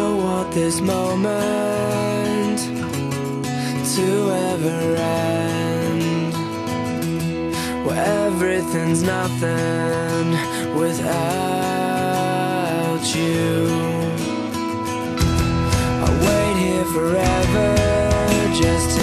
don't want this moment to ever end. Where everything's nothing without you. I wait here forever just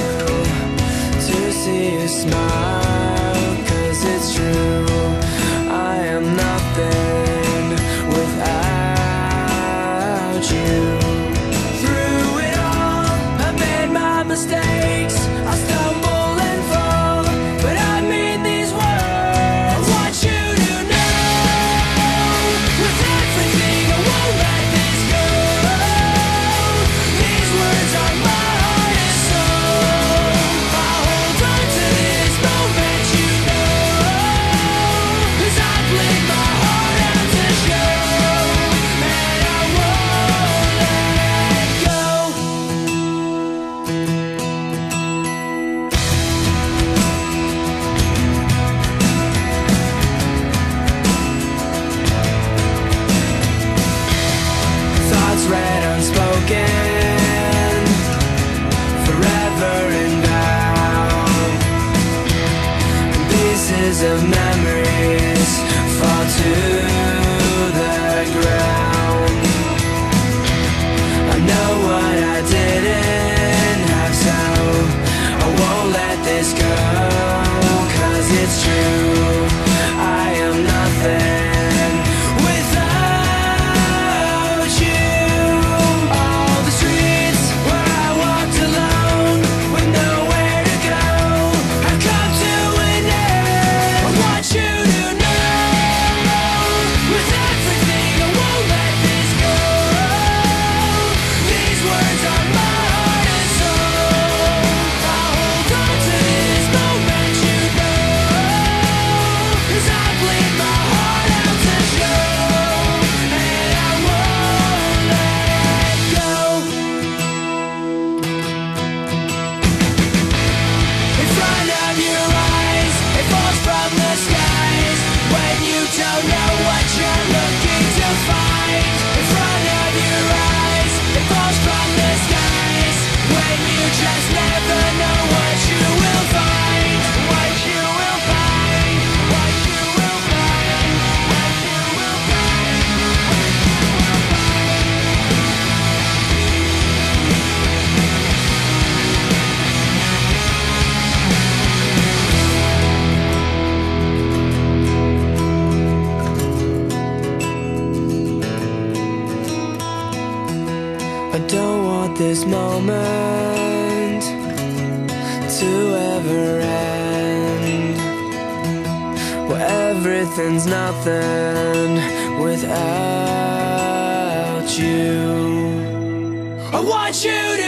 of man. So you I don't want this moment to ever end. Where everything's nothing without you. I want you to.